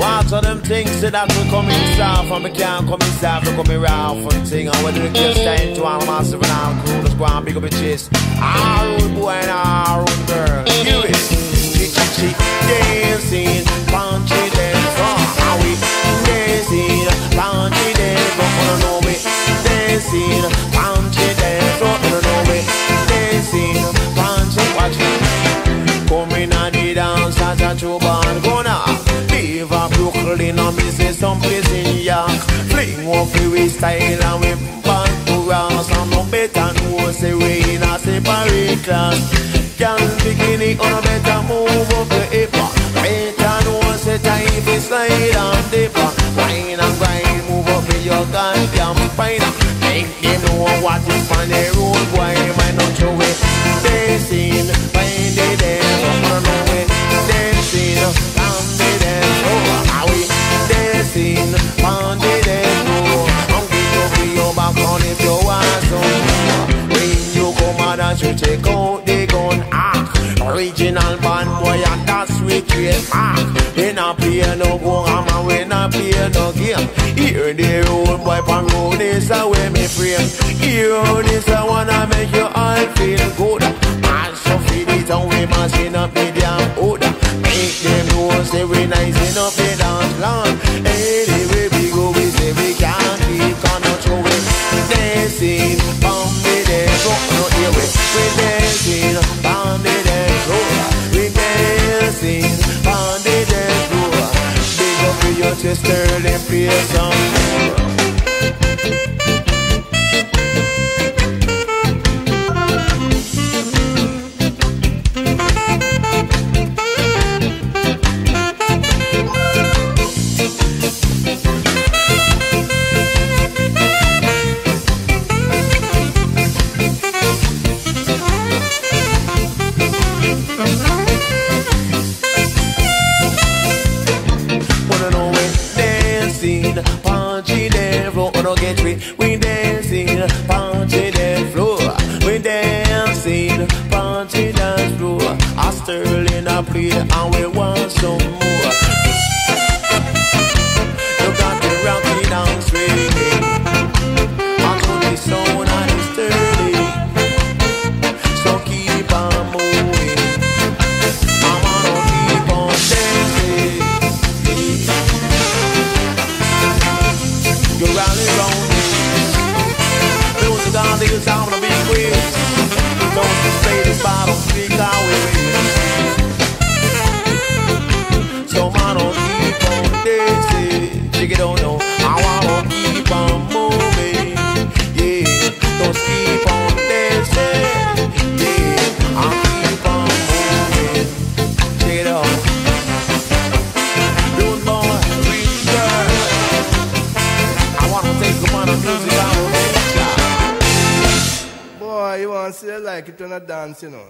Watch all them things say that we come soft and we can't come soft, we come rough and thing. And when the kids time to all massive and all cool, let's go and big up a chase. Our old boy and our old style and we back to Ross. And no better know say we in a separate class. Girl bikini on a better move up the hip. Better know say time is slide and dip. Wine and grind, move up with your goddamn spine. Make them know what is on the road, boy. Might not show it. Dancing, find it there, don't know it. Dancing, on the dance floor. Oh, are we dancing out and you take out the gun, ah. Original band boy and that's we ah. We not play no go, and we not play no game. Here the road boy pan road this a way me frame. Here this I wanna we, we dancing, punchy dance floor. We dancing, punchy dance floor. I Sterling I play and we want some You rally round me. Music on the sound of the big quiz. Don't display this bottle, speak our way. So I don't keep on dancing. Chick don't know. You like it when I dance, you know.